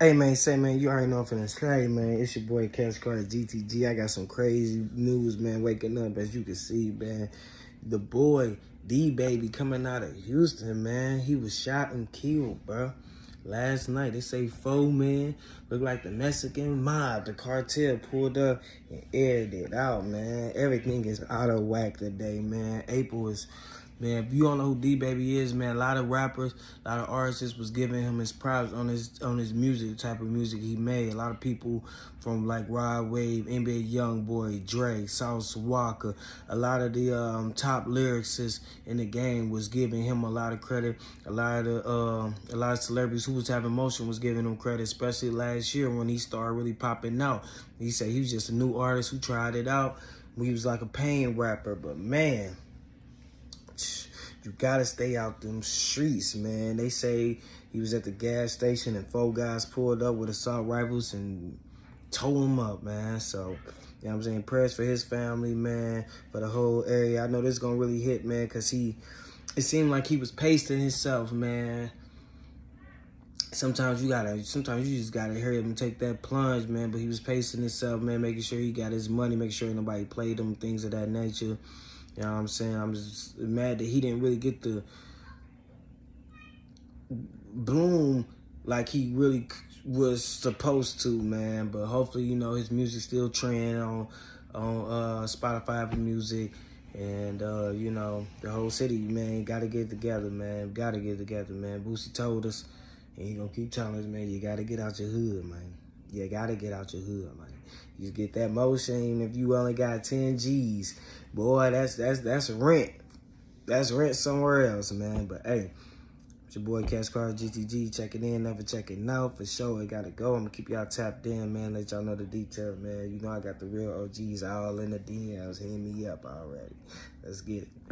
Hey man, say man, you already know I'm finna man. It's your boy Cash Carter GTG. I got some crazy news, man. Waking up as you can see, man. The boy Deebaby coming out of Houston, man. He was shot and killed, bro. Last night they say four men look like the Mexican mob. The cartel pulled up and aired it out, man. Everything is out of whack today, man. April is Man, if you don't know who Deebaby is, man, a lot of rappers, a lot of artists was giving him his props on his on his music, the type of music he made. A lot of people from like Rod Wave, NBA YoungBoy, Drake, Sauce Walker, a lot of the um, top lyricists in the game was giving him a lot of credit. A lot of uh, a lot of celebrities who was having motion was giving him credit, especially last year when he started really popping out. He said he was just a new artist who tried it out. He was like a pain rapper, but man you gotta stay out them streets, man. They say he was at the gas station and four guys pulled up with assault rifles and tore him up, man. So, you know I'm saying? Prayers for his family, man, for the whole area. I know this gonna really hit, man, because he, it seemed like he was pasting himself, man. Sometimes you gotta, sometimes you just gotta up and take that plunge, man. But he was pacing himself, man, making sure he got his money, making sure nobody played him, things of that nature. You know what I'm saying? I'm just mad that he didn't really get the bloom like he really was supposed to, man. But hopefully, you know, his music still trending on on uh, Spotify for music. And, uh, you know, the whole city, man, got to get together, man. Got to get together, man. Boosie told us, and he to keep telling us, man, you got to get out your hood, man. You got to get out your hood, man. You get that motion if you only got 10 G's. Boy, that's that's that's rent. That's rent somewhere else, man. But hey, it's your boy Cash Carter GTG checking in, never checking out. For sure, it gotta go. I'm gonna keep y'all tapped in, man. Let y'all know the details, man. You know I got the real OGs all in the DMs Hit me up already. Let's get it.